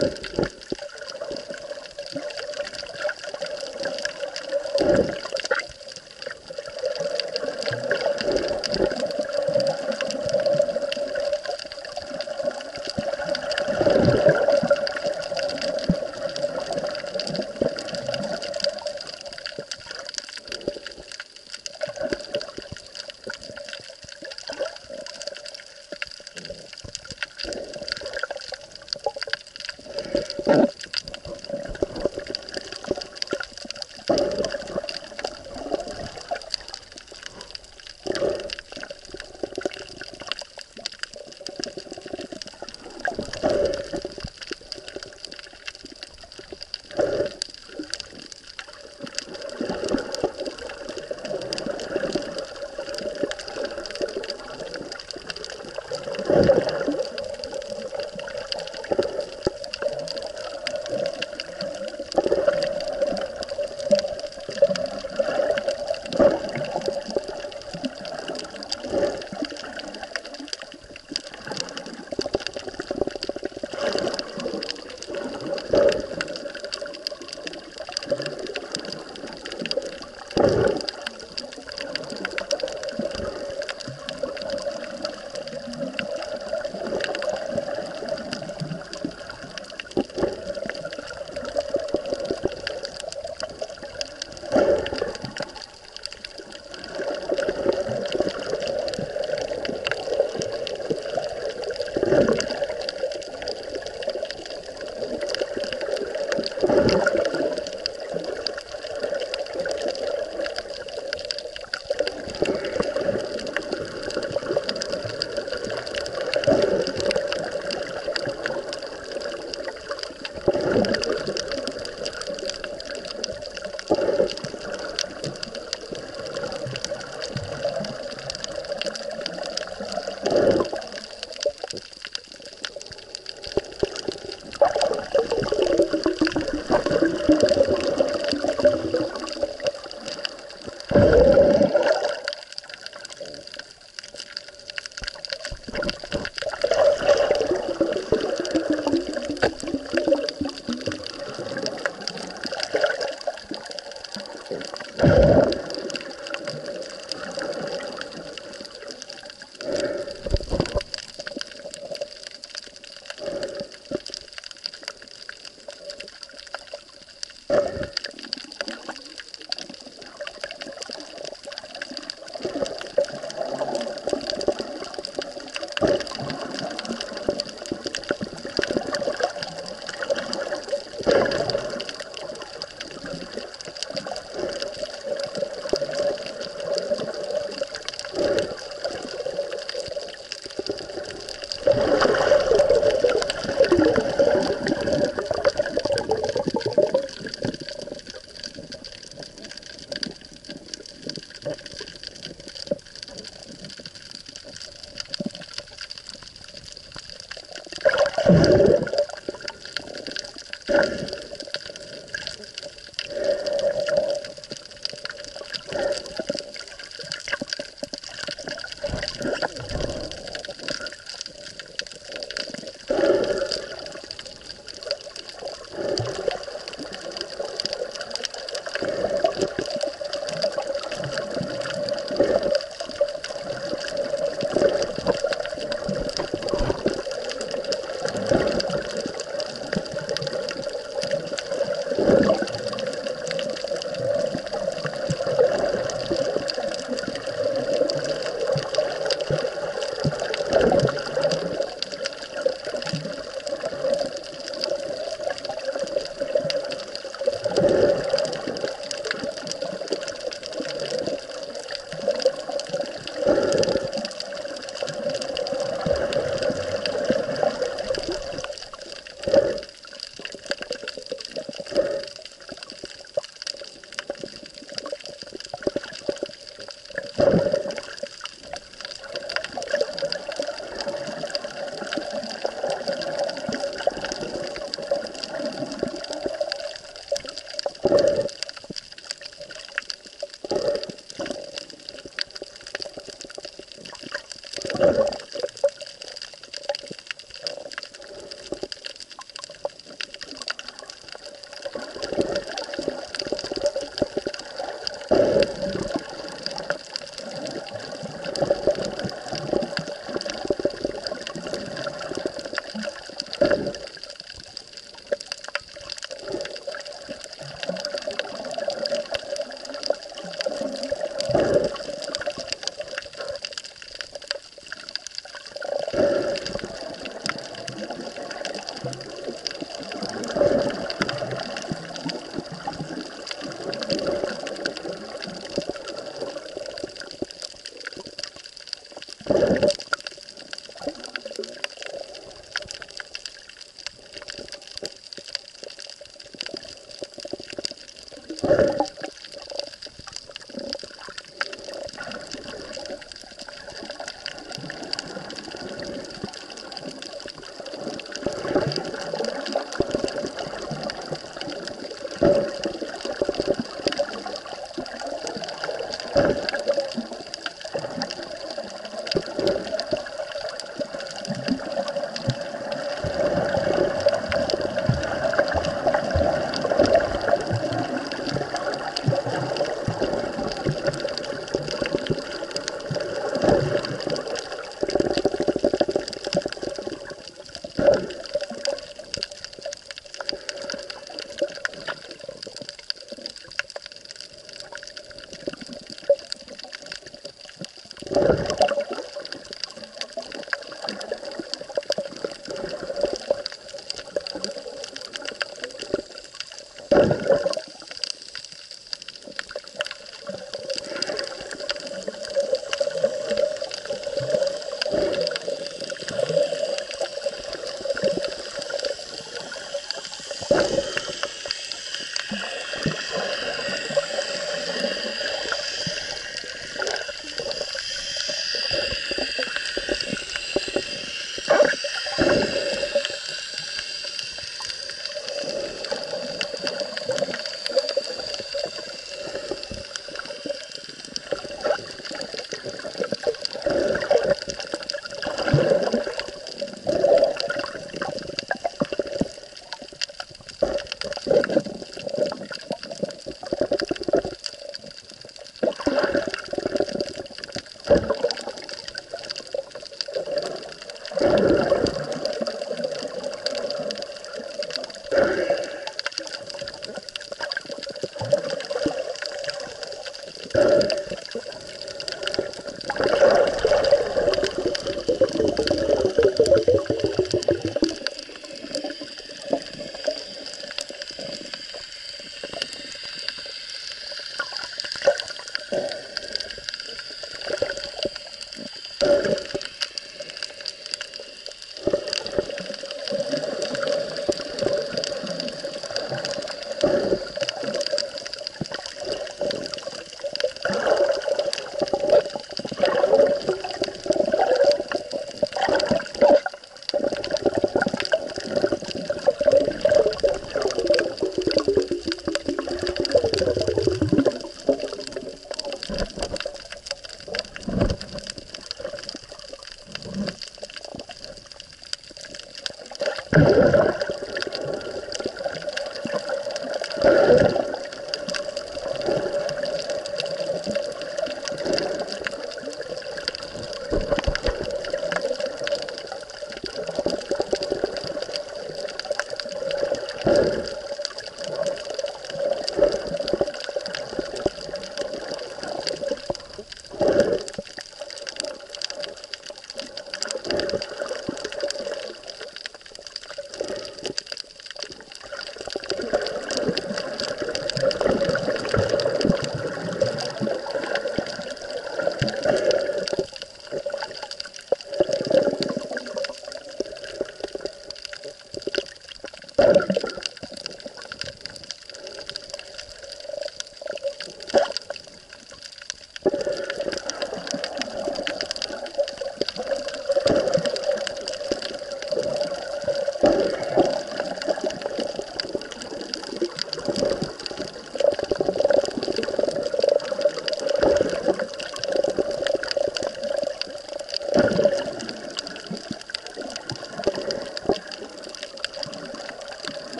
Gracias. You